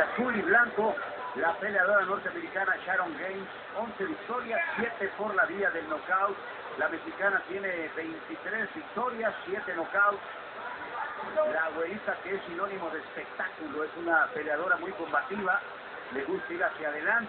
azul y blanco, la peleadora norteamericana Sharon Gaines, 11 victorias, 7 por la vía del knockout. La mexicana tiene 23 victorias, 7 knockouts. La abuelita que es sinónimo de espectáculo, es una peleadora muy combativa, le gusta ir hacia adelante.